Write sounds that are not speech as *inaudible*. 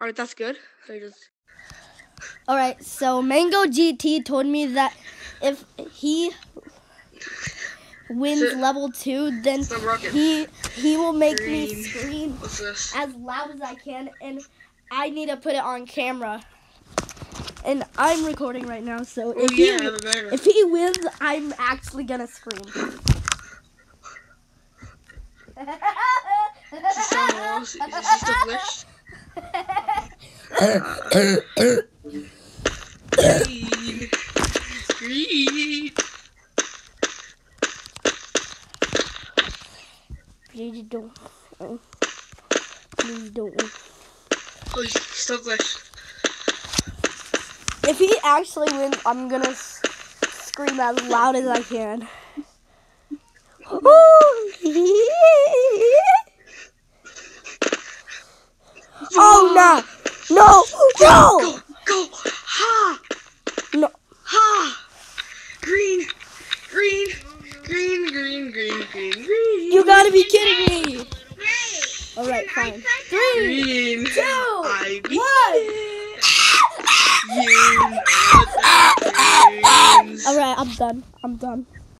All right, that's good. I just All right, so Mango GT told me that if he wins level two, then he he will make me scream as loud as I can, and I need to put it on camera. And I'm recording right now, so Oh if yeah, he if he wins, I'm actually gonna scream. Is this? Is this just a glitch? *laughs* Green. Green. Please don't. Please don't. Oh, he's still glitched. If he actually wins, I'm gonna s- scream as loud as I can. *laughs* oh no! No! No! Go, go. Ha. No! Ha. Green. Green. Green, green, green, green, green. You gotta be kidding me! Alright, fine. Three, Green. two, I beat one! it. You know that means. Alright, I'm done. I'm done.